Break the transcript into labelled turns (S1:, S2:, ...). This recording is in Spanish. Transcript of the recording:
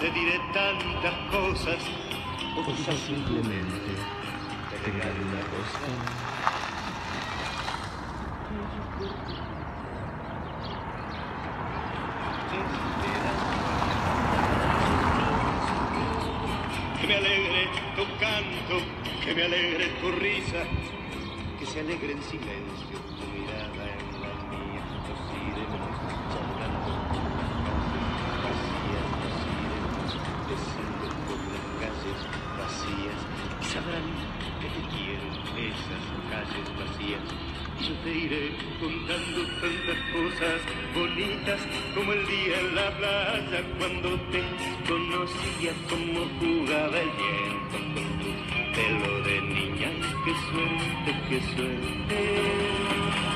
S1: te diré tantas cosas.
S2: O quizás simplemente te regalo una rosa.
S1: Que me alegre tu canto, que me alegre tu risa, que se alegre en silencio sabrán que te quiero esas calles vacías. Yo te iré contando tantas cosas bonitas como el día en la playa cuando te conocía como jugaba el viento con tu pelo de niña. Qué suerte, qué suerte.